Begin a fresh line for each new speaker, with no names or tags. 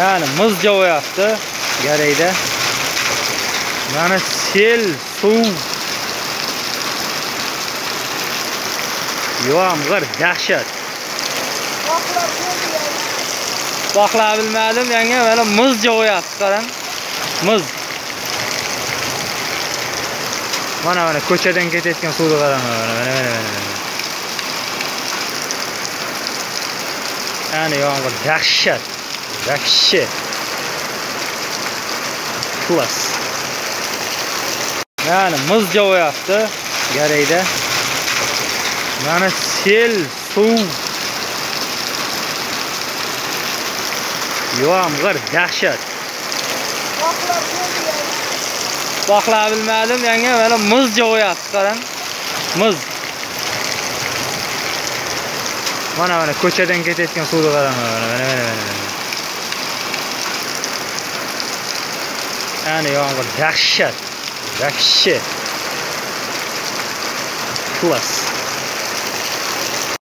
yani muz jovyapti garayda. Mana sel, suv. Yomg'ir dahshat. Baqla bilmadim, yanga mana muz jovyapti, qarang. Muz. Mana mana ko'chadan ketayotgan suvni qarang, mana mana mana mana. Ya'ni yomg'ir dahshat. Вообще. Klass. Mana muz jovyapti garayda. Mana sel, suv. Yomg'ir dahshat. Baqla bilmadim, yangi mana muz jovyapti, qarang. Muz. Mana mana ko'chadan ketayotgan suvni qarang, mana mana mana ana Ya'ni yomg'ir dahshat. Вообще. Klass.